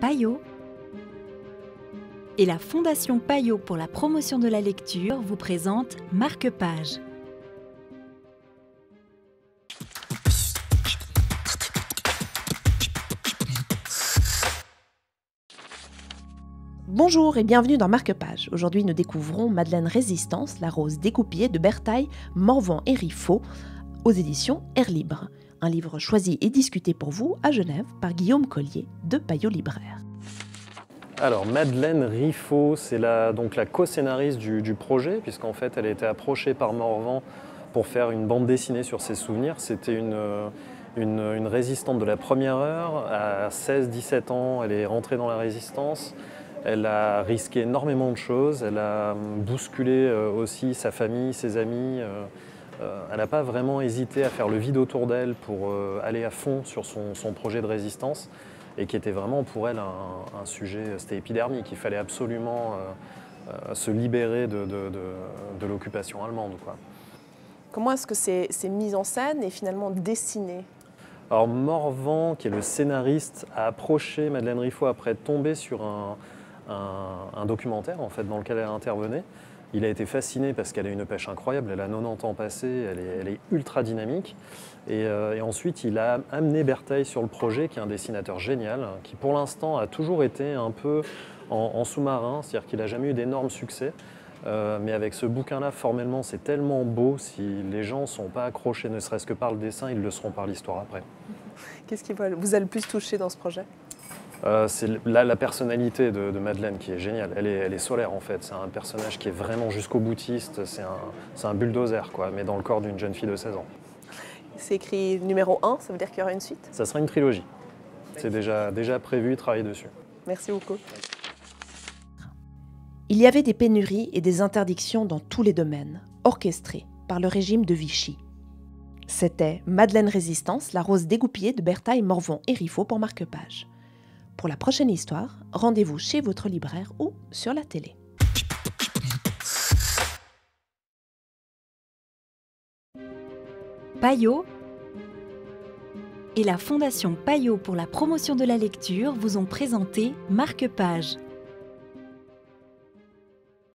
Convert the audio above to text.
Payot et la Fondation Payot pour la promotion de la lecture vous présente Marque-Page. Bonjour et bienvenue dans Marque-Page. Aujourd'hui, nous découvrons Madeleine Résistance, la rose découpillée de Bertaille, Morvan et Riffaut, aux éditions Air Libre. Un livre choisi et discuté pour vous à Genève par Guillaume Collier de Payot Libraire. Alors Madeleine Riffaut, c'est la, donc la co-scénariste du, projet, puisqu'en fait elle a été approchée par Morvan pour faire une bande dessinée sur ses souvenirs. C'était une, une, résistante de la première heure. À 16-17 ans, elle est rentrée dans la résistance. Elle a risqué énormément de choses. Elle a bousculé euh, aussi sa famille, ses amis. Euh, euh, elle n'a pas vraiment hésité à faire le vide autour d'elle pour euh, aller à fond sur son, projet de résistance et qui était vraiment pour elle un, sujet, c'était épidermique. Il fallait absolument euh, se libérer de, l'occupation allemande. Comment est-ce que c'est mis en scène et finalement dessiné? Alors Morvan, qui est le scénariste, a approché Madeleine Riffaut après tomber sur un, un, documentaire en fait, dans lequel elle intervenait. Il a été fasciné parce qu'elle a une pêche incroyable, elle a 90 ans passés, elle est, ultra dynamique. Euh, et, ensuite, il a amené Bertheil sur le projet, qui est un dessinateur génial, qui pour l'instant a toujours été un peu en, sous-marin, c'est-à-dire qu'il n'a jamais eu d'énormes succès. Euh, mais avec ce bouquin-là, formellement, c'est tellement beau. Si les gens ne sont pas accrochés, ne serait-ce que par le dessin, ils le seront par l'histoire après. Qu'est-ce qui vous a le plus touché dans ce projet? Euh, c'est la, personnalité de, Madeleine qui est géniale. Elle est, solaire en fait. C'est un personnage qui est vraiment jusqu'au boutiste. C'est un, bulldozer, quoi, mais dans le corps d'une jeune fille de 16 ans. C'est écrit numéro 1, ça veut dire qu'il y aura une suite? Ça sera une trilogie. C'est déjà, déjà prévu, travailler dessus. Merci beaucoup. Il y avait des pénuries et des interdictions dans tous les domaines, orchestrées par le régime de Vichy. C'était Madeleine Résistance, la rose dégoupillée de Berthaille Morvan et Riffaut pour marque-page. Pour la prochaine histoire, rendez-vous chez votre libraire ou sur la télé. Payot et la Fondation Payot pour la promotion de la lecture vous ont présenté Marque-Page.